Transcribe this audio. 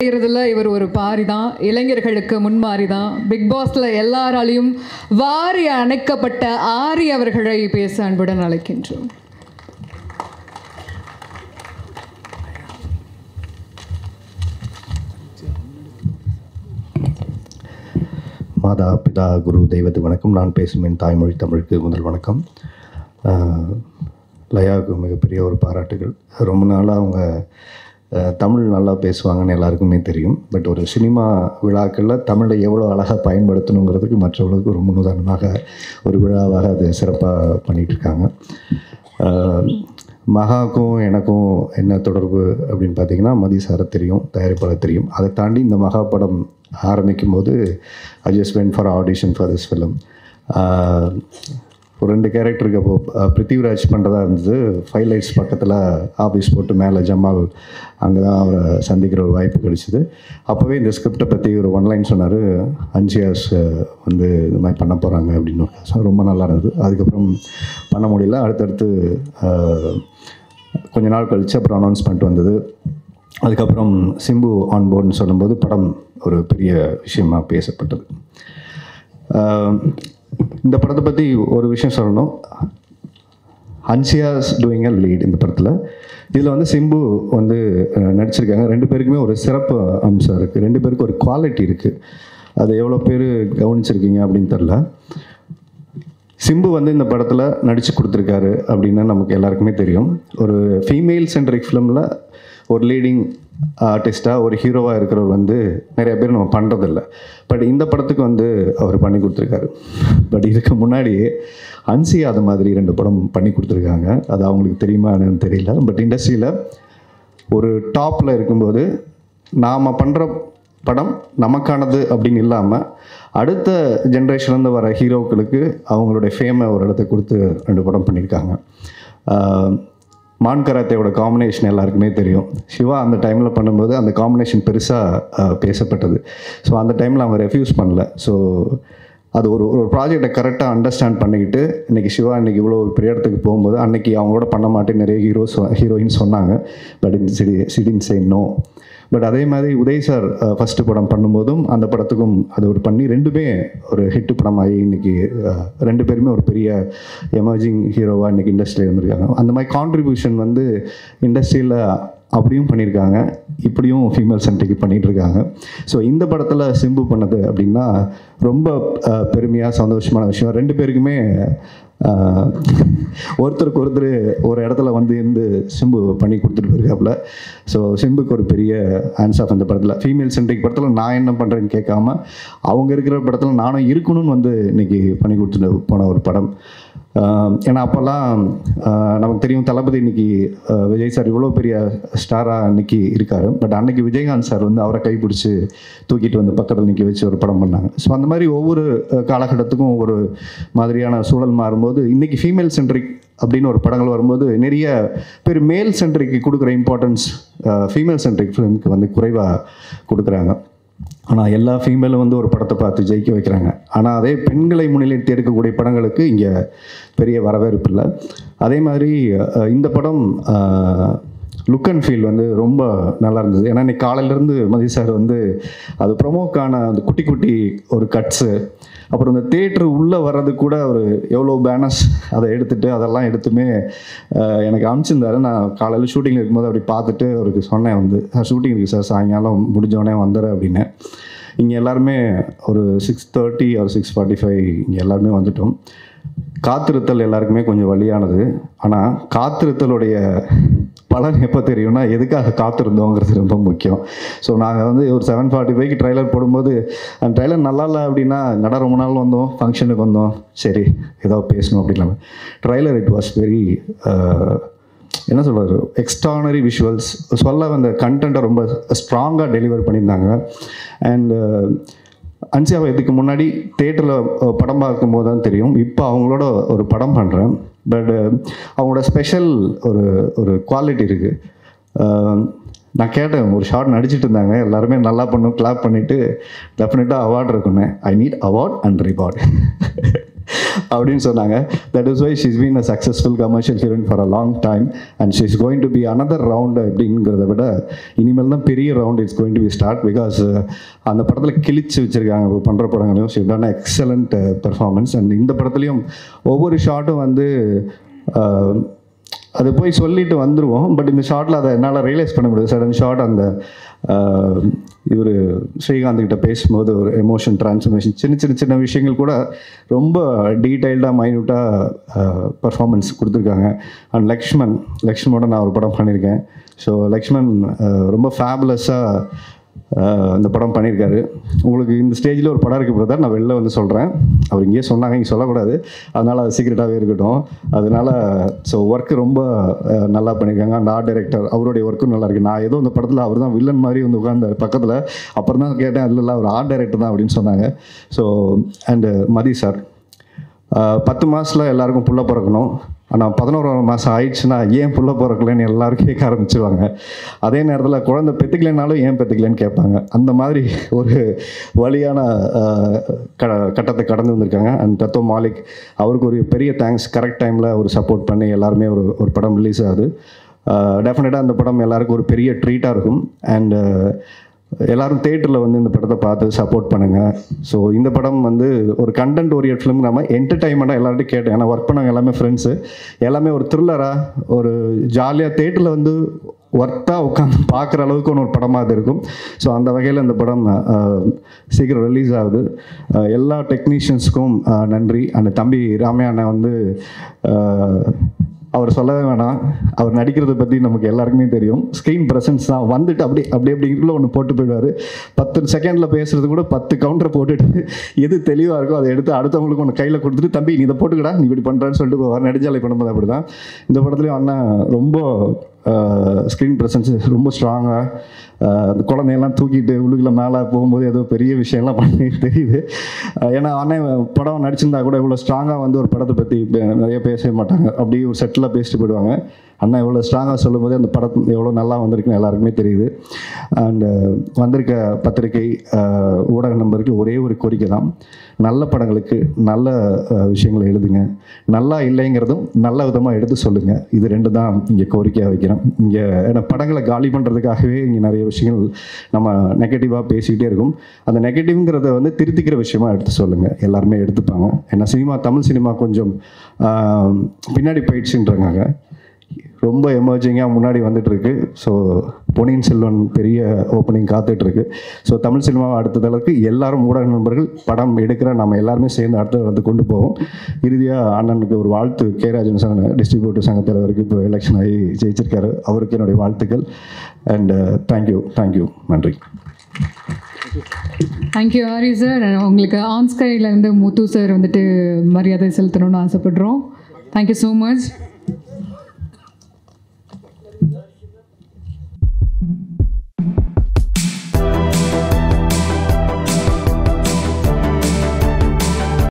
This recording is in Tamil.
செய்கிறதுல இவர் ஒரு பாரி தான் இளைஞர்களுக்கு முன்மாறி தான் பிக் பாஸ்ல எல்லாராலையும் வாரி அணைக்கப்பட்ட ஆரி அவர்களை பேச அன்புடன் அழைக்கின்றோம். மாதா பிதா குரு தெய்வத்து வணக்கம். நான் பேசும் என் தாய்மொழி தமிழுக்கு முதல் வணக்கம். லயாவுக்கு மிகப்பெரிய ஒரு பாராட்டுகள். ரொம்ப நாளாக அவங்க தமிழ் நல்லா பேசுவாங்கன்னு எல்லாருக்குமே தெரியும். பட் ஒரு சினிமா விழாக்களில் தமிழை எவ்வளோ அழகாக பயன்படுத்தணுங்கிறதுக்கு மற்றவர்களுக்கு ஒரு முன்னுதாரணமாக ஒரு விழாவாக அது சிறப்பாக பண்ணிகிட்ருக்காங்க மகாவுக்கும் எனக்கும் என்ன தொடர்பு அப்படின்னு பார்த்தீங்கன்னா மதி சாரை தெரியும் தயாரிப்பாளர் தெரியும். அதை தாண்டி இந்த மகா படம் ஆரம்பிக்கும் போது I just went for audition for this film ஒரு ரெண்டு கேரக்டருக்கு அப்போ பிருத்திவிராஜ் பண்ணுறதா இருந்தது. ஃபைவ் லைட்ஸ் பக்கத்தில் ஆஃபீஸ் போட்டு மேலே ஜமால் அங்கே தான் அவரை சந்திக்கிற ஒரு வாய்ப்பு கிடைச்சிது. அப்போவே இந்த ஸ்கிரிப்டை பற்றி ஒரு ஒன்லைன் சொன்னார். அன்சியாஸ் வந்து இது மாதிரி பண்ண போகிறாங்க அப்படின்னு ஸோ ரொம்ப நல்லா இருந்தது. அதுக்கப்புறம் பண்ண முடியல. அடுத்தடுத்து கொஞ்ச நாள் கழித்து அப்புறம் அனௌன்ஸ் பண்ணிட்டு வந்தது. அதுக்கப்புறம் சிம்பு ஆன் போர்டுன்னு சொல்லும்போது படம் ஒரு பெரிய விஷயமாக பேசப்பட்டது. இந்த படத்தை பற்றி ஒரு விஷயம் சொல்லணும். ஹன்சியாஸ் டூயிங் அ லீட் இந்த படத்தில். இதில் வந்து சிம்பு வந்து நடிச்சிருக்காங்க. ரெண்டு பேருக்குமே ஒரு சிறப்பு அம்சம் இருக்குது ரெண்டு பேருக்கு ஒரு குவாலிட்டி இருக்குது அது எவ்வளோ பேர் கவனிச்சிருக்கீங்க அப்படின்னு தெரில சிம்பு வந்து இந்த படத்தில் நடித்து கொடுத்துருக்காரு அப்படின்னு நமக்கு எல்லாருக்குமே தெரியும். ஒரு ஃபீமேல் சென்ட்ரிக் ஃபிலிமில் ஒரு லீடிங் ஆர்டிஸ்ட்டாக ஒரு ஹீரோவாக இருக்கிறவர் வந்து நிறைய பேர் நம்ம பண்ணுறதில்ல பட் இந்த படத்துக்கு வந்து அவர் பண்ணி கொடுத்துருக்காரு. பட் இதுக்கு முன்னாடியே அன்சி அது மாதிரி ரெண்டு படம் பண்ணி கொடுத்துருக்காங்க. அது அவங்களுக்கு தெரியுமா என்னன்னு தெரியல. பட் இண்டஸ்ட்ரியில் ஒரு டாப்பில் இருக்கும்போது நாம் பண்ணுற படம் நமக்கானது அப்படின்னு இல்லாமல் அடுத்த ஜென்ரேஷன்லேருந்து வர ஹீரோக்களுக்கு அவங்களுடைய ஃபேமை ஒரு இடத்த கொடுத்து ரெண்டு படம் பண்ணியிருக்காங்க. மான் கராத்தையோட காம்பினேஷன் எல்லாருக்குமே தெரியும். சிவா அந்த டைமில் பண்ணும்போது அந்த காம்பினேஷன் பெருசாக பேசப்பட்டது. ஸோ அந்த டைமில் அவங்க ரெஃப்யூஸ் பண்ணல. ஸோ அது ஒரு ஒரு ப்ராஜெக்டை கரெக்டாக அண்டர்ஸ்டாண்ட் பண்ணிக்கிட்டு இன்றைக்கி சிவா இன்றைக்கி இவ்வளோ பெரிய இடத்துக்கு போகும்போது அன்றைக்கி அவங்களோட பண்ண மாட்டேன் நிறைய ஹீரோஸ் ஹீரோயின் சொன்னாங்க. பட் சிடி சிடின் சே நோ பட் அதே மாதிரி உதய் சார் ஃபஸ்ட்டு படம் பண்ணும்போதும் அந்த படத்துக்கும் அது ஒரு பண்ணி ரெண்டுமே ஒரு ஹிட் படமாகி ஆகி இன்றைக்கி ரெண்டு பேருமே ஒரு பெரிய எமர்ஜிங் ஹீரோவாக இன்றைக்கி இண்டஸ்ட்ரியில் இருந்திருக்காங்க. அந்த மாதிரி கான்ட்ரிபியூஷன் வந்து இண்டஸ்ட்ரியில் அப்படியும் பண்ணியிருக்காங்க. இப்படியும் ஃபீமேல் சென்ட்ரிக் பண்ணிகிட்ருக்காங்க இருக்காங்க ஸோ இந்த படத்தில் சிம்பு பண்ணது அப்படின்னா ரொம்ப பெருமையாக சந்தோஷமான விஷயம். ரெண்டு பேருக்குமே ஒருத்தருக்கு ஒருத்தர் ஒரு இடத்துல வந்து இருந்து சிம்பு பண்ணி கொடுத்துட்டு போயிருக்காப்புல. ஸோ சிம்புக்கு ஒரு பெரிய ஹேண்ட்ஸ் ஆஃப் அந்த படத்தில். ஃபீமேல் சென்ட்ரிக் படத்தில் நான் என்ன பண்ணுறேன்னு கேட்காம அவங்க இருக்கிற படத்தில் நானும் இருக்கணும்னு வந்து இன்னைக்கு பண்ணி கொடுத்துட்டு போன ஒரு படம். ஏன்னா அப்போல்லாம் நமக்கு தெரியும் தளபதி இன்னைக்கு விஜய் சார் இவ்வளோ பெரிய ஸ்டாராக இன்னைக்கு இருக்கார். பட் அன்னைக்கு விஜயகாந்த் சார் வந்து அவரை கைப்பிடிச்சி தூக்கிட்டு வந்து பக்கத்தில் நிற்க வச்சு ஒரு படம் பண்ணாங்க. ஸோ அந்த மாதிரி ஒவ்வொரு காலகட்டத்துக்கும் ஒவ்வொரு மாதிரியான சூழல் மாறும்போது இன்றைக்கி ஃபீமேல் சென்ட்ரிக் அப்படின்னு ஒரு படங்கள் வரும்போது நிறைய பேர் மேல் சென்ட்ரிக்கு கொடுக்குற இம்பார்ட்டன்ஸ் ஃபீமேல் சென்ட்ரிக் ஃபிலிமுக்கு வந்து குறைவாக கொடுக்குறாங்க. ஆனால் எல்லா ஃபீமேலும் வந்து ஒரு படத்தை பார்த்து ஜெயிக்க வைக்கிறாங்க. ஆனால் அதே பெண்களை முன்னிலைத்து எடுக்கக்கூடிய படங்களுக்கு இங்கே பெரிய வரவேற்பு இல்லை. அதே மாதிரி இந்த படம் லுக் அண்ட் ஃபீல் வந்து ரொம்ப நல்லா இருந்தது. ஏன்னா இன்னைக்கு காலையிலேருந்து மதி சார் வந்து அது ப்ரொமோக்கான அந்த குட்டி குட்டி ஒரு கட்ஸு அப்புறம் இந்த தேட்ரு உள்ளே வர்றது கூட ஒரு எவ்வளோ பேனர்ஸ் அதை எடுத்துகிட்டு அதெல்லாம் எடுத்துமே எனக்கு அனுப்பிச்சிருந்தாரு. நான் காலையில் ஷூட்டிங்கில் இருக்கும்போது அப்படி பார்த்துட்டு அவருக்கு சொன்னேன் வந்து ஷூட்டிங் இருக்குது சார். சாயங்காலம் முடிஞ்சோடனே வந்துடுறேன் அப்படின்னு. இங்கே எல்லாருமே ஒரு சிக்ஸ் தேர்ட்டி ஒரு சிக்ஸ் ஃபார்ட்டி ஃபைவ் இங்கே எல்லாருமே வந்துட்டோம். காத்திருத்தல் எல்லாருக்குமே கொஞ்சம் வழியானது ஆனால் காத்திருத்தலுடைய பலன் எப்போ தெரியும்னா எதுக்காக காத்திருந்தோங்கிறது ரொம்ப முக்கியம். ஸோ நாங்கள் வந்து ஒரு செவன் ஃபார்ட்டி ஃபைவ்க்கு ட்ரைலர் போடும்போது அந்த ட்ரைலர் நல்லா இல்லை அப்படின்னா நட ரொம்ப நாள் வந்தோம் ஃபங்க்ஷனுக்கு வந்தோம் சரி ஏதோ பேசணும் அப்படின்னா ட்ரைலர் இட் வாஸ் வெரி என்ன சொல்கிறது எக்ஸ்ட்ரானரி விஷுவல்ஸ் சொல்ல வந்த கண்டென்ட்டை ரொம்ப ஸ்ட்ராங்காக டெலிவர் பண்ணியிருந்தாங்க. அண்ட் அன்சியாவை இதுக்கு முன்னாடி தேட்டரில் படம் பார்க்கும்போது தான் தெரியும். இப்போ அவங்களோட ஒரு படம் பண்ணுறேன் பட் அவங்களோட ஸ்பெஷல் ஒரு ஒரு குவாலிட்டி இருக்குது நான் கேட்டேன். ஒரு ஷார்ட் நடிச்சிட்டு இருந்தாங்க. எல்லாருமே நல்லா பண்ணும் கிளாப் பண்ணிவிட்டு டெஃபினட்டாக அவார்ட் இருக்குன்னு I need award and reward அப்படின்னு சொன்னாங்க. That is why she's been a successful commercial heroine for a long time and she is going to be another round அப்படிங்கிறத விட இனிமேல் தான் பெரிய round it's going to be start because அந்த படத்தில் கிழிச்சு வச்சுருக்காங்க இப்போ பண்ணுற படங்களையும். She done excellent performance and இந்த படத்துலையும் ஒவ்வொரு ஷாட்டும் வந்து uh, அது போய் சொல்லிட்டு வந்துடுவோம் பட் இந்த ஷார்ட்டில் அதை என்னால் ரியலைஸ் பண்ண முடியாது. சடன் ஷார்ட் அந்த இவர் ஸ்ரீகாந்த் கிட்ட பேசும்போது ஒரு எமோஷன் ட்ரான்ஸ்ஃபர்மேஷன் சின்ன சின்ன சின்ன விஷயங்கள் கூட ரொம்ப டீட்டெயில்டாக மைன்யூட்டாக பர்ஃபார்மன்ஸ் கொடுத்துருக்காங்க. அண்ட் லக்ஷ்மண் லக்ஷ்மணோட நான் ஒரு படம் பண்ணியிருக்கேன் ஸோ லக்ஷ்மண் ரொம்ப ஃபேபுலஸாக இந்த படம் பண்ணியிருக்காரு. உங்களுக்கு இந்த ஸ்டேஜில் ஒரு படம் இருக்குது பிரதர் நான் வெளில வந்து சொல்கிறேன் அவர் இங்கேயே சொன்னாங்க இங்கே சொல்லக்கூடாது. அதனால் அது சீக்ரெட்டாகவே இருக்கட்டும். அதனால ஸோ ஒர்க்கு ரொம்ப நல்லா பண்ணியிருக்காங்க. அந்த ஆர்ட் டைரக்டர் அவருடைய ஒர்க்கும் நல்லா இருக்குது நான் ஏதோ இந்த படத்தில் அவர் தான் வில்லன் மாதிரி வந்து உட்கார்ந்தார் பக்கத்தில். அப்புறம் தான் கேட்டேன் இல்லை அவர் ஆர்ட் டைரக்டர் தான் அப்படின்னு சொன்னாங்க. ஸோ அண்டு மதி சார் பத்து மாதத்தில் எல்லாருக்கும் புள்ள பிறக்கணும். ஆனால் பதினோரு மாதம் ஆயிடுச்சுன்னா ஏன் புள்ள பிறக்கலன்னு எல்லாரும் கேட்க ஆரம்பிச்சிருவாங்க. அதே நேரத்தில் குழந்தை பெற்றுக்கலைனாலும் ஏன் பெற்றுக்கலன்னு கேட்பாங்க. அந்த மாதிரி ஒரு வழியான க கட்டத்தை கடந்து வந்திருக்காங்க. அண்ட் தத்தோ மாலிக் அவருக்கு ஒரு பெரிய தேங்க்ஸ் கரெக்ட் டைமில் ஒரு சப்போர்ட் பண்ணி எல்லாருமே ஒரு ஒரு படம் ரிலீஸ் ஆகுது. டெஃபினட்டாக அந்த படம் எல்லாருக்கும் ஒரு பெரிய ட்ரீட்டாக இருக்கும். அண்டு எல்லாரும் தேட்டரில் வந்து இந்த படத்தை பார்த்து சப்போர்ட் பண்ணுங்கள் ஸோ இந்த படம் வந்து ஒரு கண்டென்ட் ஓரியட் ஃபிலிம் நம்ம என்டர்டைன்மெண்ட்டாக எல்லார்ட்டையும் கேட்டேன் ஏன்னா ஒர்க் பண்ணாங்க எல்லாமே ஃப்ரெண்ட்ஸு எல்லாமே ஒரு த்ரில்லராக ஒரு ஜாலியாக தேட்டரில் வந்து ஒர்த்தாக உட்காந்து பார்க்குற அளவுக்கு ஒன்று ஒரு படமாக அது இருக்கும். ஸோ அந்த வகையில் இந்த படம் சீக்கிரம் ரிலீஸ் ஆகுது. எல்லா டெக்னீஷியன்ஸுக்கும் நன்றி. அந்த தம்பி ராமையா அண்ணன் வந்து அவர் சொல்லவே வேணாம். அவர் நடிக்கிறத பற்றி நமக்கு எல்லாருக்குமே தெரியும். ஸ்க்ரீன் ப்ரெசன்ஸ் தான். வந்துட்டு அப்படி அப்படி அப்படிங்கிறதுல ஒன்று போட்டு போயிடுவார். பத்து செகண்டில் பேசுறது கூட பத்து கவுண்டரை போட்டுட்டு எது தெளிவாக இருக்கோ அதை எடுத்து அடுத்தவங்களுக்கு ஒன்று கையில் கொடுத்துட்டு தம்பி நீ இதை போட்டுக்கடா. நீ இப்படி பண்ணுறான்னு சொல்லிட்டு போவார். நெடுஞ்சாலை பண்ணும்போது அப்படி தான் இந்த படத்துலேயும் அண்ணா ரொம்ப ஸ்க்ரீன் ப்ரெசன்ஸ் ரொம்ப ஸ்ட்ராங்காக அந்த குழந்தையெல்லாம் தூக்கிட்டு உள்ளுக்குள்ள மேலே போகும்போது ஏதோ பெரிய விஷயம்லாம் பண்ணி தெரியுது. ஏன்னா அண்ணன் படம் நடிச்சிருந்தா கூட இவ்வளோ ஸ்ட்ராங்காக வந்து ஒரு படத்தை பற்றி நிறைய பேசவே மாட்டாங்க. அப்படியே ஒரு செட்டில் பேசிட்டு போயிடுவாங்க. அண்ணா எவ்வளோ ஸ்ட்ராங்காக சொல்லும்போது அந்த படம் எவ்வளோ நல்லா வந்திருக்குன்னு எல்லாருக்குமே தெரியுது. அண்டு uh, வந்திருக்க பத்திரிகை uh, ஊடக நம்பருக்கு ஒரே ஒரு கோரிக்கை தான். நல்ல படங்களுக்கு நல்ல uh, விஷயங்களை எழுதுங்க. நல்லா இல்லைங்கிறதும் நல்ல விதமாக எடுத்து சொல்லுங்கள் இது ரெண்டு தான் இங்கே கோரிக்கையாக வைக்கிறேன் இங்கே ஏன்னா படங்களை காலி பண்ணுறதுக்காகவே இங்கே நிறைய விஷயங்கள் நம்ம நெகட்டிவாக பேசிக்கிட்டே இருக்கும். அந்த நெகட்டிவ்ங்கிறத வந்து திருத்திக்கிற விஷயமா எடுத்து சொல்லுங்கள் எல்லாருமே எடுத்துப்பாங்க. ஏன்னா சினிமா தமிழ் சினிமா கொஞ்சம் பின்னாடி போயிடுச்சுன்றாங்க ரொம்ப எமர்ஜிங்காக முன்னாடி வந்துட்டுருக்கு. ஸோ பொன்னியின் செல்வன் பெரிய ஓப்பனிங் காத்துட்ருக்கு ஸோ தமிழ் சினிமாவை அடுத்த தளவுக்கு எல்லாரும் ஊடக நண்பர்கள் படம் எடுக்கிற நம்ம எல்லாருமே சேர்ந்து அடுத்த தளத்து கொண்டு போவோம். இறுதியாக அண்ணனுக்கு ஒரு வாழ்த்து. கே ராஜன் சார் டிஸ்ட்ரிபியூட்டர் சங்க தலைவருக்கு இப்போ எலெக்ஷன் ஆகி ஜெயிச்சிருக்காரு. அவருக்கு என்னுடைய வாழ்த்துக்கள். And thank you thank you நன்றி. தேங்க்யூ ஆரி சார் உங்களுக்கு ஆன்ஸ்கைலேருந்து முத்து சார் வந்துட்டு மரியாதை செலுத்தணும்னு ஆசைப்படுறோம். Thank you so much